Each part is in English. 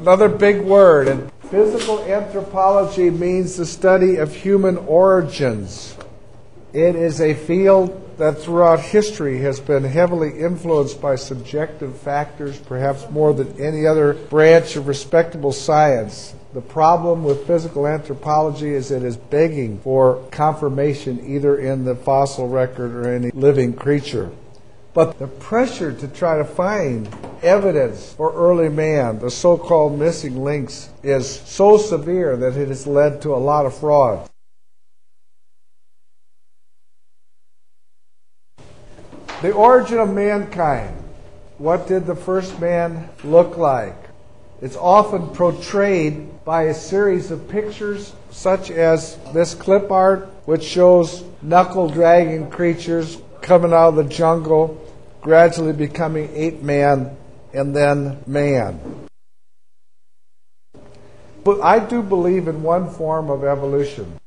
Another big word. And physical anthropology means the study of human origins. It is a field that throughout history has been heavily influenced by subjective factors, perhaps more than any other branch of respectable science. The problem with physical anthropology is it is begging for confirmation either in the fossil record or any living creature. But the pressure to try to find evidence for early man, the so called missing links, is so severe that it has led to a lot of fraud. The origin of mankind. What did the first man look like? It's often portrayed by a series of pictures, such as this clip art, which shows knuckle dragging creatures coming out of the jungle, gradually becoming ape man and then man. But I do believe in one form of evolution.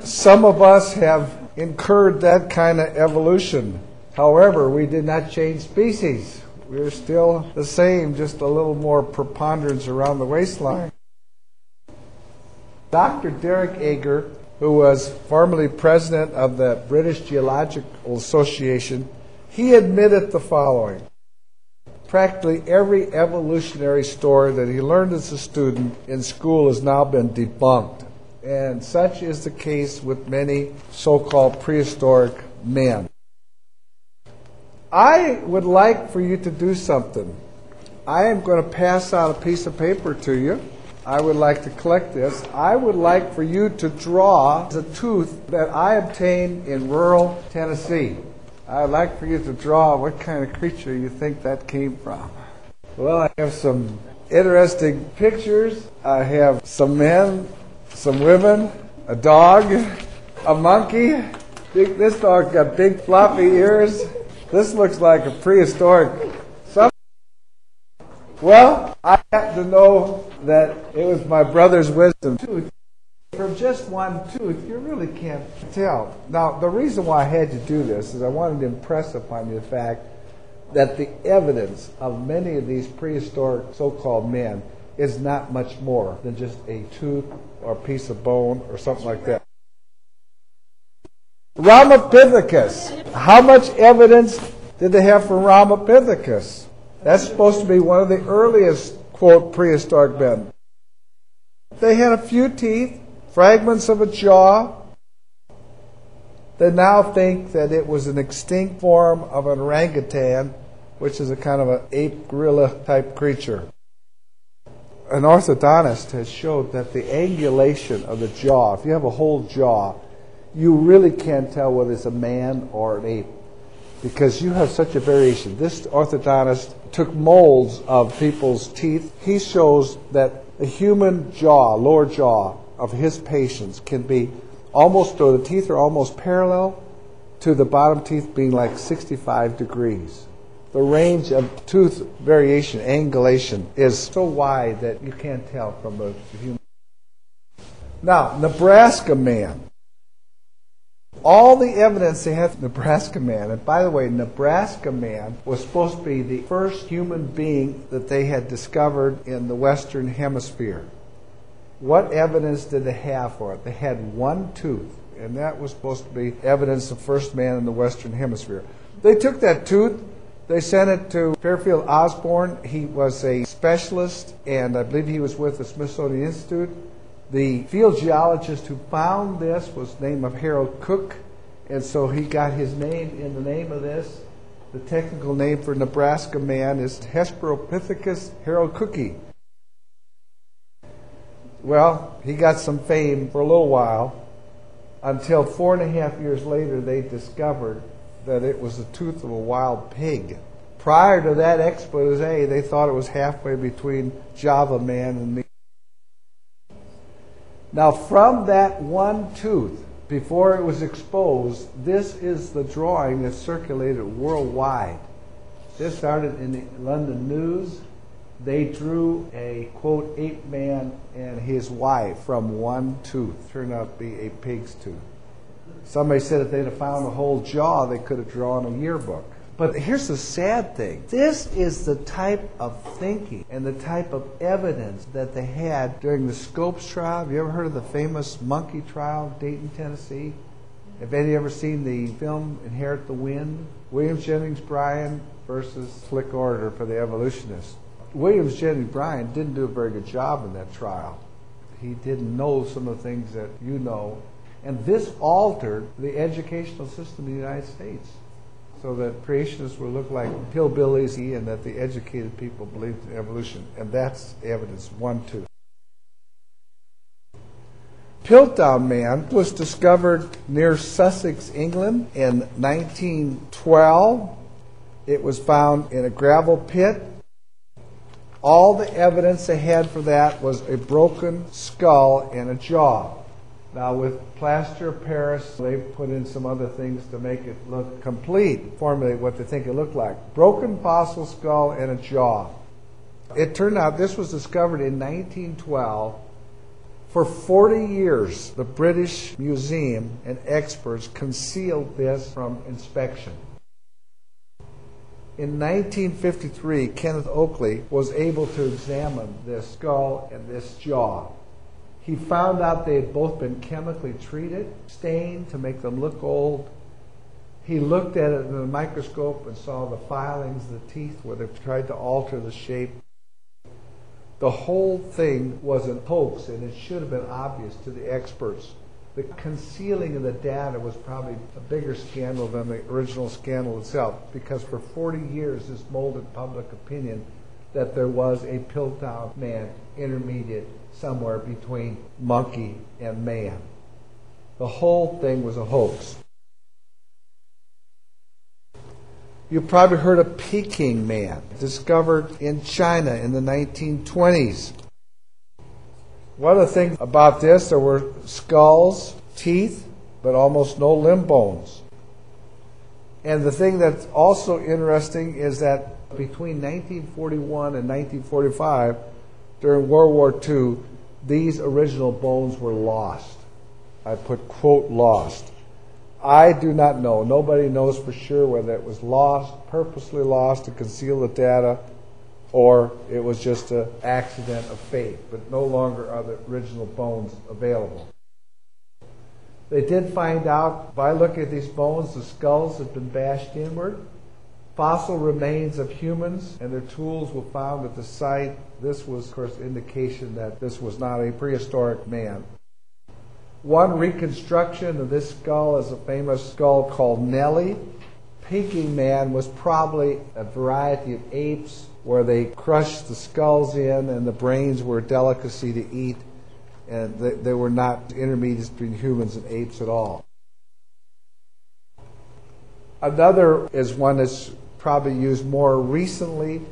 Some of us have incurred that kind of evolution. However, we did not change species. We're still the same, just a little more preponderance around the waistline. Dr. Derek Ager, who was formerly president of the British Geological Association, he admitted the following. Practically every evolutionary story that he learned as a student in school has now been debunked. And such is the case with many so called prehistoric men. I would like for you to do something. I am going to pass out a piece of paper to you. I would like to collect this. I would like for you to draw the tooth that I obtained in rural Tennessee. I'd like for you to draw what kind of creature you think that came from. Well, I have some interesting pictures. I have some men, some women, a dog, a monkey. This dog got big floppy ears. This looks like a prehistoric. Well, I happen to know that it was my brother's wisdom tooth. From just one tooth, you really can't tell. Now, the reason why I had to do this is I wanted to impress upon you the fact that the evidence of many of these prehistoric so called men is not much more than just a tooth or a piece of bone or something like that. Ramapithecus. How much evidence did they have for Ramapithecus? That's supposed to be one of the earliest, quote, prehistoric men. They had a few teeth, fragments of a jaw. They now think that it was an extinct form of an orangutan, which is a kind of an ape gorilla type creature. An orthodontist has showed that the angulation of the jaw, if you have a whole jaw, you really can't tell whether it's a man or an ape because you have such a variation. This orthodontist took molds of people's teeth. He shows that the human jaw, lower jaw of his patients can be almost, or the teeth are almost parallel to the bottom teeth being like 65 degrees. The range of tooth variation, angulation, is so wide that you can't tell from a human. Now, Nebraska man. All the evidence they have Nebraska man, and by the way, Nebraska man was supposed to be the first human being that they had discovered in the Western Hemisphere. What evidence did they have for it? They had one tooth, and that was supposed to be evidence of first man in the Western Hemisphere. They took that tooth, they sent it to Fairfield Osborn. He was a specialist, and I believe he was with the Smithsonian Institute. The field geologist who found this was named of Harold Cook, and so he got his name in the name of this. The technical name for Nebraska man is Hesperopithecus haroldcooki. Well, he got some fame for a little while until four and a half years later they discovered that it was the tooth of a wild pig. Prior to that expose, they thought it was halfway between Java man and me. Now, from that one tooth, before it was exposed, this is the drawing that circulated worldwide. This started in the London News. They drew a quote ape man and his wife from one tooth. Turned out to be a pig's tooth. Somebody said if they'd have found a whole jaw, they could have drawn a yearbook. But here's the sad thing this is the type of thinking and the type of evidence that they had during the Scopes trial. Have you ever heard of the famous monkey trial, Dayton, Tennessee? Have any ever seen the film Inherit the Wind? William Jennings Bryan versus Flick Order for the evolutionists. Williams Jennings Bryan didn't do a very good job in that trial. He didn't know some of the things that you know. And this altered the educational system in the United States so that creationists would look like hillbillies and that the educated people believed in evolution. And that's evidence one, two. Piltdown Man was discovered near Sussex, England in 1912. It was found in a gravel pit. All the evidence they had for that was a broken skull and a jaw. Now, with plaster of Paris, they put in some other things to make it look complete, formulate what they think it looked like. Broken fossil skull and a jaw. It turned out this was discovered in 1912. For 40 years, the British Museum and experts concealed this from inspection. In 1953, Kenneth Oakley was able to examine this skull and this jaw. He found out they had both been chemically treated, stained to make them look old. He looked at it in the microscope and saw the filings, the teeth, where they tried to alter the shape. The whole thing was a hoax, and it should have been obvious to the experts. The concealing of the data was probably a bigger scandal than the original scandal itself, because for 40 years this molded public opinion that there was a Piltdown man intermediate somewhere between monkey and man. The whole thing was a hoax. You probably heard of Peking Man, discovered in China in the 1920s. One of the things about this, there were skulls, teeth, but almost no limb bones. And the thing that's also interesting is that between 1941 and 1945, during World War II, these original bones were lost. I put quote lost. I do not know. Nobody knows for sure whether it was lost, purposely lost to conceal the data, or it was just an accident of fate. But no longer are the original bones available. They did find out by looking at these bones, the skulls had been bashed inward. Fossil remains of humans and their tools were found at the site. This was, of course, indication that this was not a prehistoric man. One reconstruction of this skull is a famous skull called Nellie. Peking Man was probably a variety of apes where they crushed the skulls in and the brains were a delicacy to eat, and they, they were not intermediates between humans and apes at all. Another is one that's probably used more recently,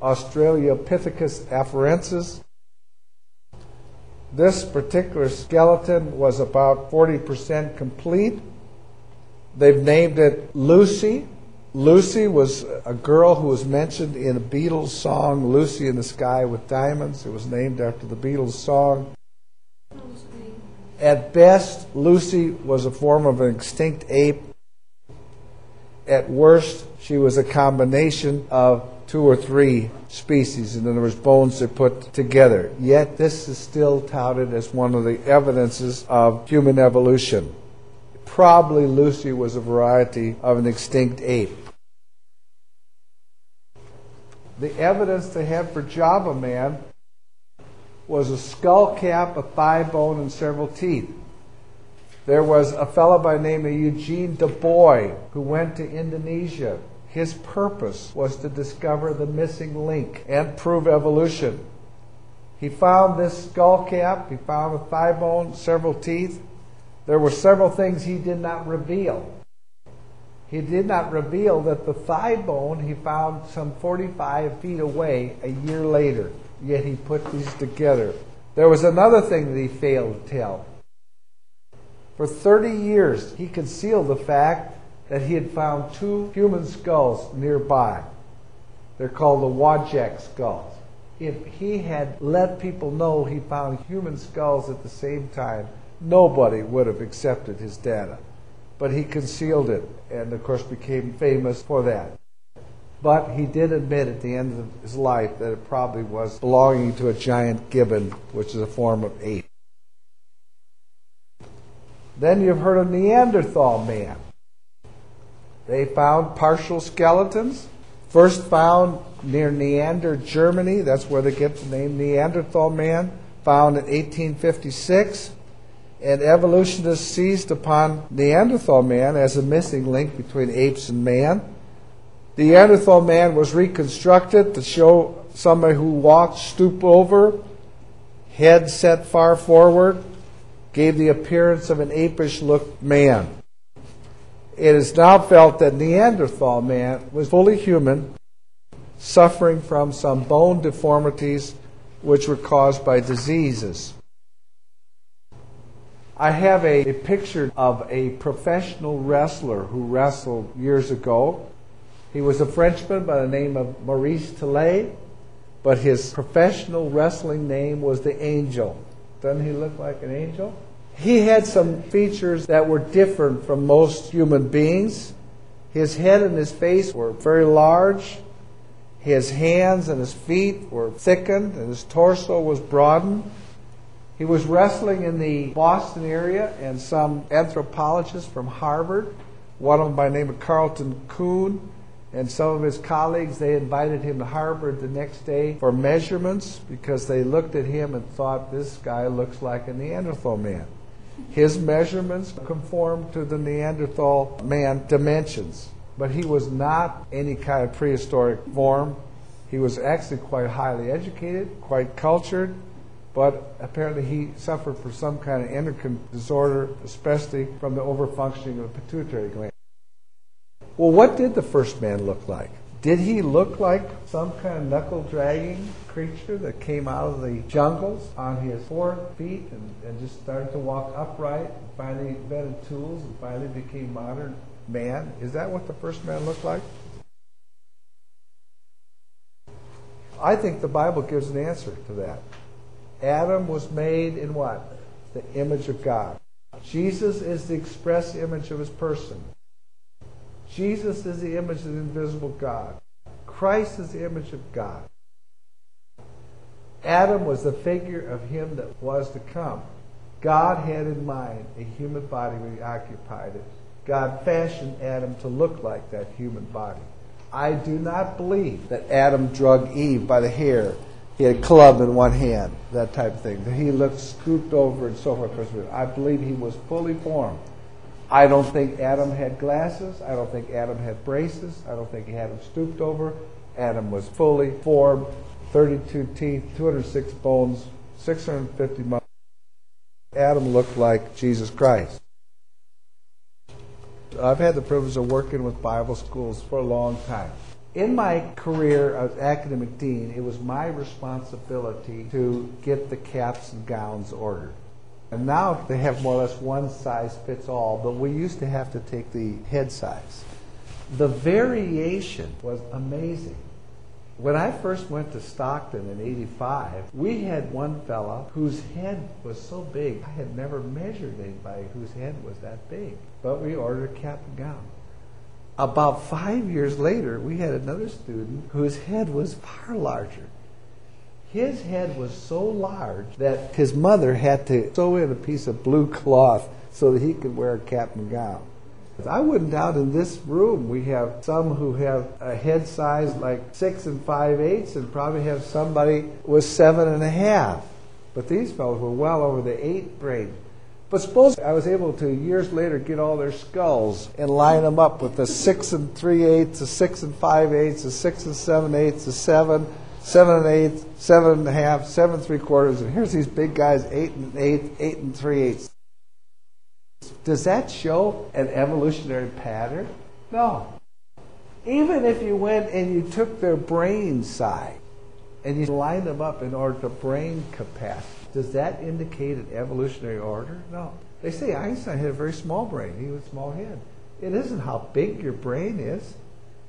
Australopithecus afarensis. This particular skeleton was about 40% complete. They've named it Lucy. Lucy was a girl who was mentioned in a Beatles song, Lucy in the Sky with Diamonds. It was named after the Beatles song. At best, Lucy was a form of an extinct ape at worst, she was a combination of two or three species. In other words, bones that put together. Yet this is still touted as one of the evidences of human evolution. Probably Lucy was a variety of an extinct ape. The evidence they had for Java Man was a skull cap, a thigh bone, and several teeth. There was a fellow by the name of Eugene Dubois who went to Indonesia. His purpose was to discover the missing link and prove evolution. He found this skull cap, he found a thigh bone, several teeth. There were several things he did not reveal. He did not reveal that the thigh bone he found some 45 feet away a year later, yet he put these together. There was another thing that he failed to tell. For 30 years, he concealed the fact that he had found two human skulls nearby. They're called the Wajak skulls. If he had let people know he found human skulls at the same time, nobody would have accepted his data. But he concealed it and, of course, became famous for that. But he did admit at the end of his life that it probably was belonging to a giant gibbon, which is a form of ape. Then you've heard of Neanderthal man. They found partial skeletons, first found near Neander, Germany. That's where they get the name Neanderthal man, found in 1856. And evolutionists seized upon Neanderthal man as a missing link between apes and man. Neanderthal man was reconstructed to show somebody who walked stoop over, head set far forward, gave the appearance of an apish looked man. It is now felt that Neanderthal man was fully human, suffering from some bone deformities which were caused by diseases. I have a, a, picture of a professional wrestler who wrestled years ago. He was a Frenchman by the name of Maurice Tillet, but his professional wrestling name was the Angel. Doesn't he look like an angel? He had some features that were different from most human beings. His head and his face were very large. His hands and his feet were thickened, and his torso was broadened. He was wrestling in the Boston area, and some anthropologists from Harvard, one of them by the name of Carleton Coon, and some of his colleagues, they invited him to Harvard the next day for measurements because they looked at him and thought this guy looks like a Neanderthal man. His measurements conformed to the Neanderthal man dimensions, but he was not any kind of prehistoric form. He was actually quite highly educated, quite cultured, but apparently he suffered from some kind of endocrine disorder, especially from the overfunctioning of the pituitary gland. Well, what did the first man look like? Did he look like some kind of knuckle dragging creature that came out of the jungles on his four feet and, and just started to walk upright, and finally invented tools, and finally became modern man? Is that what the first man looked like? I think the Bible gives an answer to that. Adam was made in what? The image of God. Jesus is the express image of his person. Jesus is the image of the invisible God. Christ is the image of God. Adam was the figure of him that was to come. God had in mind a human body when he occupied it. God fashioned Adam to look like that human body. I do not believe that Adam drug Eve by the hair. He had a club in one hand, that type of thing. That he looked scooped over and so forth. I believe he was fully formed. I don't think Adam had glasses. I don't think Adam had braces. I don't think he had them stooped over. Adam was fully formed, 32 teeth, 206 bones, 650 muscles. Adam looked like Jesus Christ. I've had the privilege of working with Bible schools for a long time. In my career as academic dean, it was my responsibility to get the caps and gowns ordered. And now they have more or less one size fits all, but we used to have to take the head size. The variation was amazing. When I first went to Stockton in 85, we had one fella whose head was so big, I had never measured anybody whose head was that big. But we ordered cap and gown. About five years later, we had another student whose head was far larger. His head was so large that his mother had to sew in a piece of blue cloth so that he could wear a cap and gown. I wouldn't doubt in this room we have some who have a head size like six and five eighths, and probably have somebody with seven and a half. But these fellows were well over the eight range. But suppose I was able to years later get all their skulls and line them up with the six and three eighths, the six and five eighths, the six and seven eighths, the seven, seven and eight, seven and a half, seven and three quarters, and here's these big guys, eight and eight, eight and three eighths. Does that show an evolutionary pattern? No. Even if you went and you took their brain size and you lined them up in order to brain capacity, does that indicate an evolutionary order? No. They say Einstein had a very small brain. He had a small head. It isn't how big your brain is,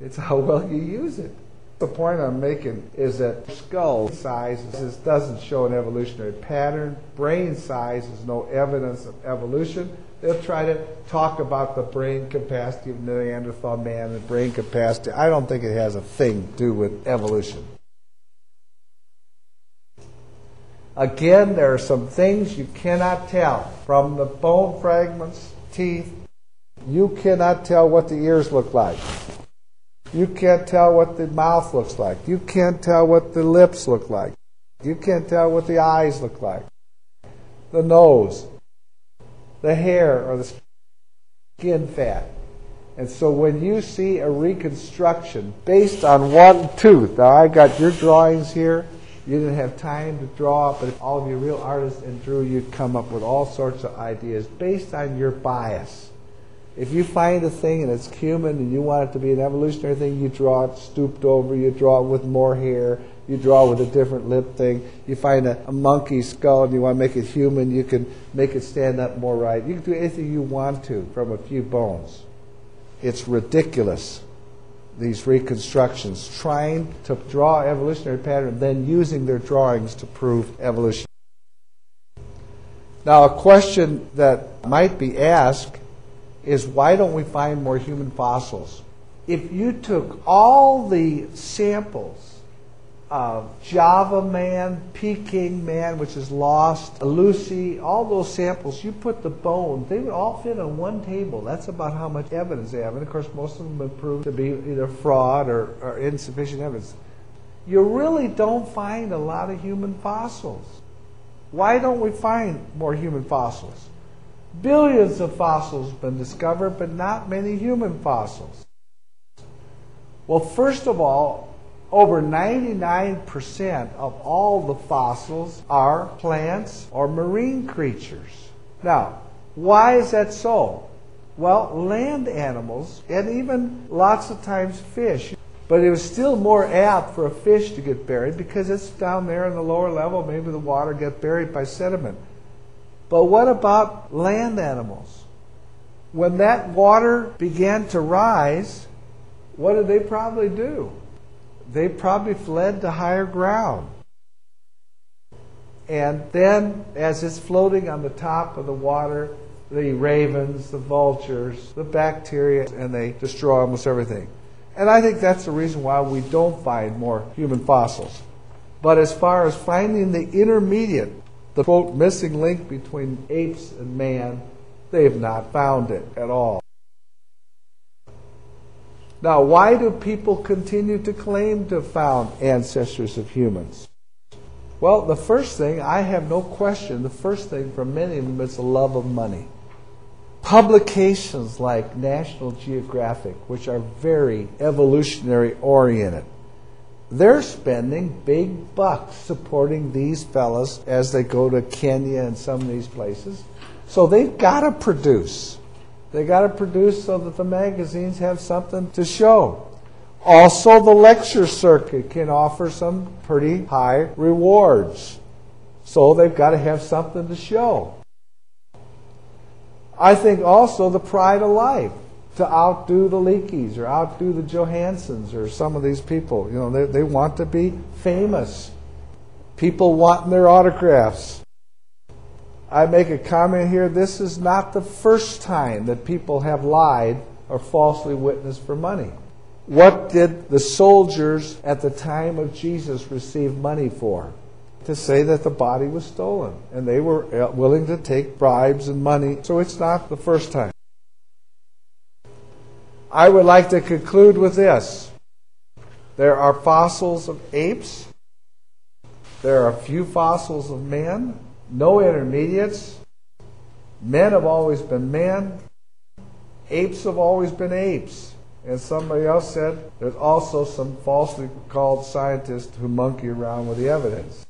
it's how well you use it. The point I'm making is that skull size doesn't show an evolutionary pattern. Brain size is no evidence of evolution. They'll try to talk about the brain capacity of Neanderthal man and brain capacity. I don't think it has a thing to do with evolution. Again, there are some things you cannot tell from the bone fragments, teeth. You cannot tell what the ears look like. You can't tell what the mouth looks like. You can't tell what the lips look like. You can't tell what the eyes look like. The nose, the hair, or the skin fat. And so when you see a reconstruction based on one tooth, now I got your drawings here. You didn't have time to draw, but if all of you real artists and drew, you'd come up with all sorts of ideas based on your bias. If you find a thing and it's human and you want it to be an evolutionary thing, you draw it stooped over, you draw it with more hair, you draw it with a different lip thing. You find a, a monkey skull and you want to make it human, you can make it stand up more right. You can do anything you want to from a few bones. It's ridiculous these reconstructions, trying to draw evolutionary pattern, then using their drawings to prove evolution. Now, a question that might be asked is why don't we find more human fossils? If you took all the samples of Java man, Peking man, which is lost, Lucy, all those samples, you put the bones, they would all fit on one table. That's about how much evidence they have. And of course, most of them have proved to be either fraud or, or insufficient evidence. You really don't find a lot of human fossils. Why don't we find more human fossils? Billions of fossils have been discovered, but not many human fossils. Well, first of all, over 99% of all the fossils are plants or marine creatures. Now, why is that so? Well, land animals, and even lots of times fish, but it was still more apt for a fish to get buried because it's down there in the lower level. Maybe the water get buried by sediment. But what about land animals? When that water began to rise, what did they probably do? they probably fled to higher ground. And then, as it's floating on the top of the water, the ravens, the vultures, the bacteria, and they destroy almost everything. And I think that's the reason why we don't find more human fossils. But as far as finding the intermediate, the quote, missing link between apes and man, they have not found it at all. Now, why do people continue to claim to have found ancestors of humans? Well, the first thing, I have no question, the first thing for many of them is the love of money. Publications like National Geographic, which are very evolutionary oriented, they're spending big bucks supporting these fellas as they go to Kenya and some of these places. So they've got to produce. They got to produce so that the magazines have something to show. Also, the lecture circuit can offer some pretty high rewards. So they've got to have something to show. I think also the pride of life to outdo the Leakeys or outdo the Johansons or some of these people. You know, they, they want to be famous. People want their autographs. I make a comment here this is not the first time that people have lied or falsely witnessed for money. What did the soldiers at the time of Jesus receive money for? To say that the body was stolen. And they were uh, willing to take bribes and money. So it's not the first time. I would like to conclude with this there are fossils of apes, there are a few fossils of men no intermediates. Men have always been men. Apes have always been apes. And somebody else said there's also some falsely called scientists who monkey around with the evidence.